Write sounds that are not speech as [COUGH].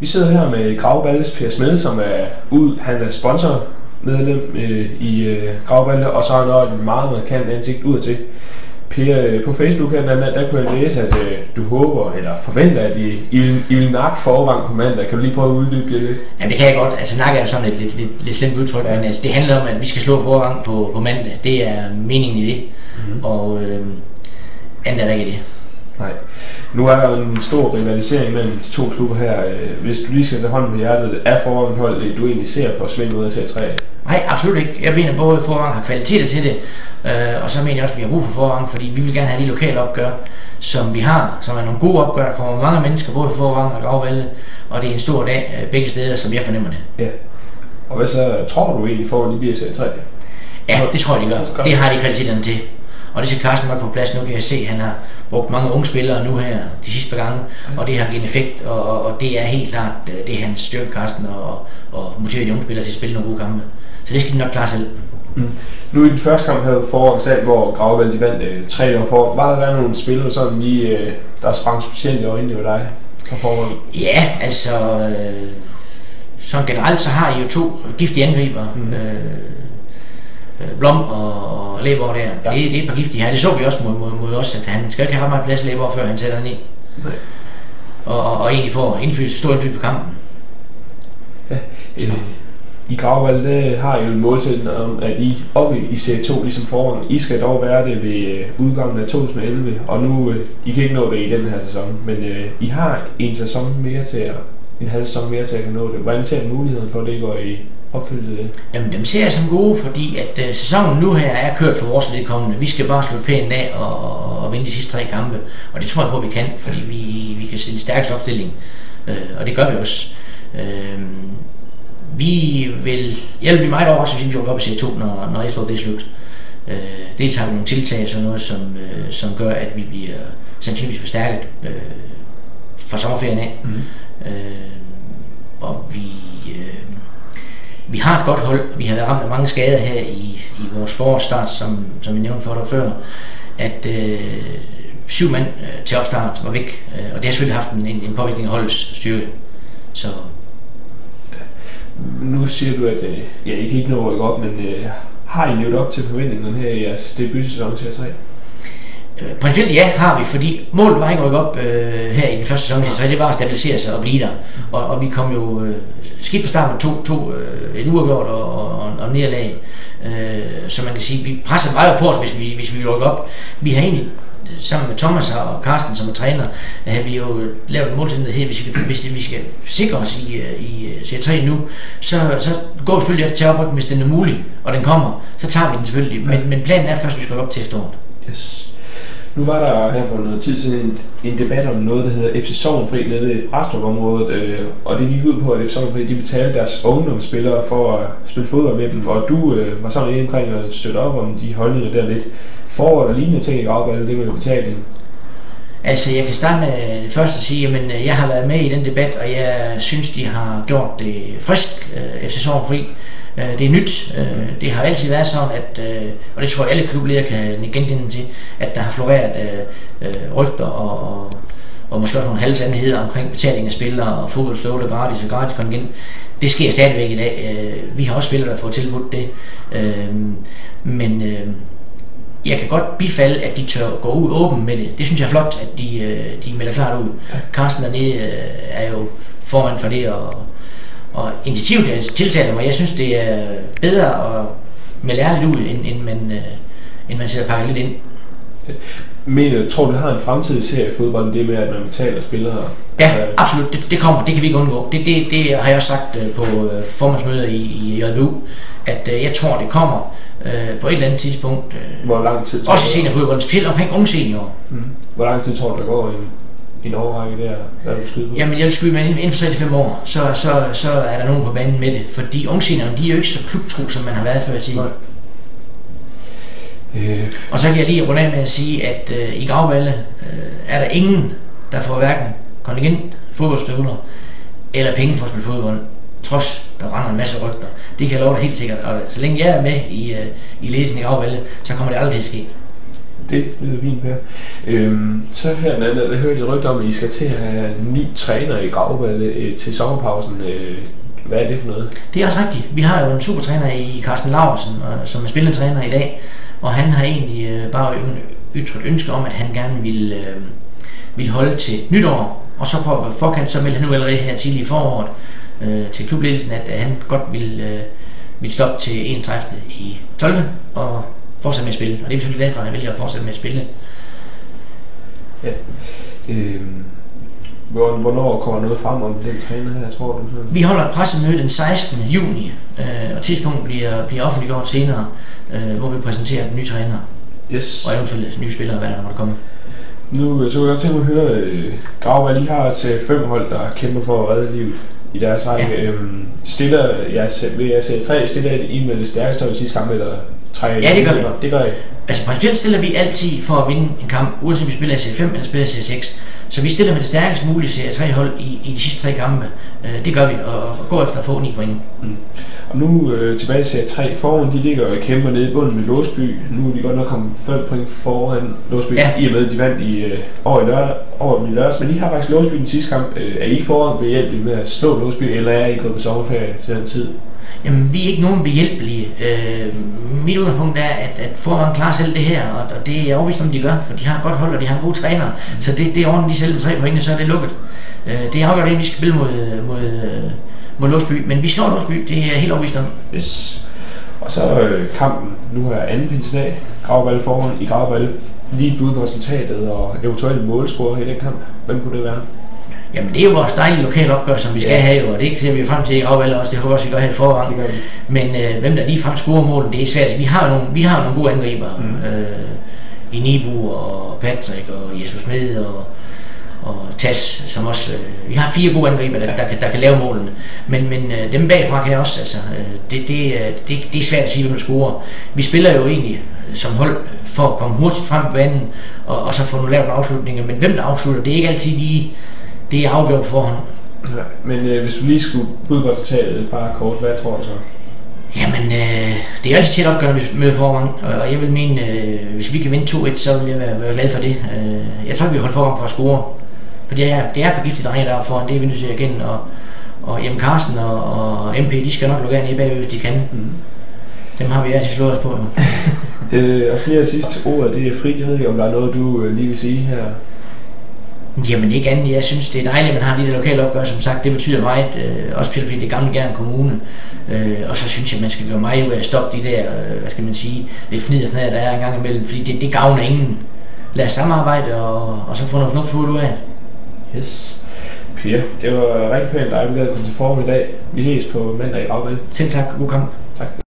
Vi sidder her med Gravballes Per Smed, som er ud, han er sponsormedlem øh, i øh, Gravballe, og så har han også et meget markant ansigt ud til. Per, øh, på Facebook her den anden, der kunne jeg læse, at øh, du håber, eller forventer, at I, I, vil, I vil nakke forvang på mandag. Kan du lige prøve at uddybe det lidt? Ja, det kan jeg godt. Altså nakke er jo sådan et lidt, lidt, lidt slemt udtryk, ja. men altså, det handler om, at vi skal slå forvang på, på mandag. Det er meningen i det. Mm-hmm. Og øh, andet er der ikke i det. Nej. Nu er der jo en stor rivalisering mellem de to klubber her. Øh, Hvis du lige skal tage hånden på hjertet, er et hold, du egentlig ser for at svinde ud af serie 3? Nej, absolut ikke. Jeg mener både, at Forvang har kvaliteter til det, øh, og så mener jeg også, at vi har brug for Forvang, fordi vi vil gerne have de lokale opgør, som vi har, som er nogle gode opgør. Der kommer mange mennesker, både Forvang og Gravvalde, og det er en stor dag øh, begge steder, som jeg fornemmer det. Ja. Og hvad så tror du egentlig, for at de bliver serie 3? Ja, det tror jeg, de gør. Det har de kvaliteterne til. Og det skal Carsten nok på plads. Nu kan jeg se, at han har brugt mange unge spillere nu her de sidste par gange, og det har givet en effekt, og, og, og det er helt klart, øh, det er hans styrke, Carsten, og, og motivere de unge spillere til at spille nogle gode kampe. Så det skal de nok klare selv. Mm. Nu i den første kamp havde foran sag, hvor Gravevald de vandt øh, tre år for. Var der der nogle spillere, sådan lige, øh, der sprang specielt i øjnene ved dig på forhånd? Ja, altså... Øh, sådan generelt så har I jo to giftige angriber. Mm. Øh, Blom og Leborg der. Ja. Det, det er et par giftige her. Det så vi også mod, mod, mod os, at han skal ikke have ret meget plads Leborg, før han sætter den i. Nej. Og, og, og egentlig får indflydelse, stor indflydelse på kampen. Ja, øh, I Gravvald har jo en målsætning om, at I oppe i C2 ligesom foran, I skal dog være det ved øh, udgangen af 2011, og nu, øh, I kan ikke nå det i den her sæson, men øh, I har en sæson mere til at, en halv sæson mere til at nå det. Hvordan ser muligheden for det går i opfylde det? Jamen, dem ser jeg som gode, fordi at uh, sæsonen nu her er kørt for vores vedkommende. Vi skal bare slå pænt af og, og, og vinde de sidste tre kampe. Og det tror jeg på, at vi kan, fordi vi, vi kan sætte en stærkeste opstilling. Uh, og det gør vi også. Uh, vi vil, jeg vil blive meget overrasket, hvis vi går op i C2, når, når efteråret det er slut. Uh, dels har vi nogle tiltag og sådan noget, som, uh, som gør, at vi bliver sandsynligvis forstærket uh, fra sommerferien af. Mm. Uh, og vi, vi har et godt hold. Vi har været ramt af mange skader her i, i vores forårsstart, som, som jeg nævnte for dig før. At øh, syv mand øh, til opstart var væk, øh, og det har selvfølgelig haft en, en, påvirkning af holdets styrke. Så nu siger du, at øh, ja, I kan ikke nå at rykke op, men øh, har I levet op til forventningerne her i jeres debutsæson til 3? Øh, principielt ja, har vi, fordi målet var ikke at rykke op øh, her i den første sæson, så det var at stabilisere sig og blive der. Og, og vi kom jo øh, skidt fra starten med to, to øh, et uafgjort og, og, og nederlag. Øh, så man kan sige, vi presser meget på os, hvis vi, hvis vi vil rykke op. Vi har egentlig sammen med Thomas og Carsten som er træner, har vi jo lavet en målsætning her, hvis vi, hvis vi skal sikre os i, øh, i øh, Serie 3 nu, så, så går vi selvfølgelig efter til hvis den er mulig, og den kommer, så tager vi den selvfølgelig. Men, men planen er først, at vi skal op til efteråret. Yes. Nu var der her for noget tid siden en, en debat om noget, der hedder FC Sovnfri nede i Brastrup-området, øh, og det gik ud på, at FC Sovnfri de betalte deres ungdomsspillere for at spille fodbold med dem, og du øh, var sådan en omkring at støtte op om de holdninger der lidt. For og lignende ting i Gravballe, det var jo betaling. Altså, jeg kan starte med det første at sige, at øh, jeg har været med i den debat, og jeg synes, de har gjort det frisk, øh, FC Sovnfri. Øh, det er nyt. Øh, det har altid været sådan, at, øh, og det tror jeg alle klubledere kan genkende til, at der har floreret rygter og, og, og måske også nogle halvsandheder omkring betaling af spillere og fodboldstøvler gratis og gratis kontingent. Det sker stadigvæk i dag. Vi har også spillere, der får tilbudt det. Men jeg kan godt bifalde, at de tør gå ud åben med det. Det synes jeg er flot, at de, de melder klart ud. Carsten dernede er jo formand for det, og og initiativet tiltaler mig. Jeg synes, det er bedre at melde ærligt ud, end, end, man, øh, end man sætter pakket lidt ind. Men tror du, det har en fremtid i fodbold, det med, at man betaler spillere? Ja, absolut. Det, det kommer. Det kan vi ikke undgå. Det, det, det har jeg også sagt øh, på øh, formandsmøder i, i JBU, at jeg tror, det kommer øh, på et eller andet tidspunkt. Øh, Hvor lang tid? Også i seniorfodbold, specielt omkring unge seniorer. Mm. Hvor lang tid tror du, der går i en overrække der? Hvad du skyde på? Jamen, jeg vil skyde med inden for 3-5 år, så, så, så er der nogen på banen med det. Fordi ungsenierne, de er jo ikke så klubtro, som man har været før i tiden. Øh. Og så kan jeg lige runde af med at sige, at øh, i Gravballe øh, er der ingen, der får hverken kontingent, fodboldstøvler eller penge for at spille fodbold. Trods der render en masse rygter. Det kan jeg love dig helt sikkert. Og så længe jeg er med i, øh, i ledelsen i Gravballe, så kommer det aldrig til at ske. Det lyder fint, Per. Øhm, så her den anden, der hørte jeg rygte om, at I skal til at have ni træner i Gravballe øh, til sommerpausen. Øh, hvad er det for noget? Det er også rigtigt. Vi har jo en supertræner i Carsten Laursen, og- som er spillende træner i dag, og han har egentlig øh, bare ytret ønske om, at han gerne vil, øh, vil holde til nytår. Og så på forkant, så meldte han nu allerede her tidlig i foråret øh, til klubledelsen, at øh, han godt vil, øh, vil stoppe til 31. i 12. og fortsætte med at spille. Og det er selvfølgelig derfor, at han vælger at fortsætte med at spille. Ja. Øh hvornår kommer noget frem om den træner her, tror du? Vi holder et pressemøde den 16. juni, øh, og tidspunktet bliver, bliver offentliggjort senere, øh, hvor vi præsenterer den nye træner Yes. og eventuelt nye spillere, hvad der måtte komme. Nu øh, så jeg godt tænke mig at høre, øh, Gravballe, I har et fem hold, der kæmper for at redde livet i deres række. Ja. Øhm, stiller jeg ved jeg ser tre, stiller I med det stærkeste hold i sidste kamp, eller tre? Ja, det gør vi. Det gør I. Altså principielt stiller vi altid for at vinde en kamp, uanset om vi spiller i C5 eller spiller i C6. Så vi stiller med det stærkest mulige C3 hold i, i de sidste tre kampe. Øh, det gør vi, og, og går efter at få 9 point. Og nu øh, tilbage til serie 3. Foran, de ligger og kæmper nede i bunden med Låsby. Nu er de godt nok kommet 5 point foran Låsby, Ja. i og med, at de vandt i, øh, over, i lørdag, over i lørdags. Men I har faktisk Låsby i den sidste kamp. Øh, er I foran behjælpelige med at slå Låsby, eller er I gået på sommerferie til den tid? Jamen, vi er ikke nogen behjælpelige. Øh, mit udgangspunkt er, at, at Forvang klarer selv det her, og, og det er jeg overbevist om, de gør, for de har et godt hold, og de har en god træner. Så det, det ordner de selv med tre point, så er det lukket. Øh, det er afgjort, at vi skal spille mod, mod, mod Låsby, men vi slår Låsby, det er jeg helt overbevist om. Yes. Og så øh, kampen. Nu er anden dag. Gravballe foran i Gravballe. Lige et bud på resultatet og eventuelt målscore i den kamp. Hvem kunne det være? Jamen, det er jo vores dejlige lokale opgør, som vi skal Ja. have, og det ser vi frem til i Gravvalde også. Det håber også, vi gør her i forvejen. Men øh, hvem der lige frem scorer målen, det er svært. Vi har nogle, vi har nogle gode angriber. Mm. Øh, i Nibu og Patrick og Jesper Smed og, og Tas, som også... Øh, vi har fire gode angriber, der, der, kan, der kan lave målene. Men, men øh, dem bagfra kan jeg også... Altså, øh, det, det, øh, det, det er svært at sige, hvem der scorer. Vi spiller jo egentlig som hold for at komme hurtigt frem på banen, og, og så få nogle lavet afslutninger. Men hvem der afslutter, det er ikke altid lige... Det er afgjort forhånd. Ja. Men øh, hvis du lige skulle bud på resultatet bare kort, hvad tror du så? Jamen, øh, det er altid tæt opgør, når vi møder forgang, og jeg vil mene, øh, hvis vi kan vinde 2-1, så vil jeg være, være glad for det. Øh, jeg tror, vi holder forgang for at score. For det er, det er på giftige drenge, der er foran, det er vi nødt til erkende, og, og jamen Carsten og, og MP, de skal nok lukke af nede bagved, hvis de kan. Mm. Dem har vi altid slået os på, jo. [LAUGHS] Øh, og så lige sidst ordet, det er frit. Jeg ved ikke, om der er noget, du øh, lige vil sige her. Jamen ikke andet, jeg synes det er dejligt, at man har de der lokale opgør, som sagt, det betyder meget, øh, også fordi det er gamle gerne kommune, øh, og så synes jeg, at man skal gøre meget ud af at stoppe de der, øh, hvad skal man sige, lidt fnid og fnad, der er en gang imellem, fordi det, det gavner ingen. Lad os samarbejde, og, og så få noget fornuft ud af det. Yes. Per, det var rigtig pænt dig, at komme til form i dag. Vi ses på mandag i Gravballe. Selv tak, god kamp. Tak.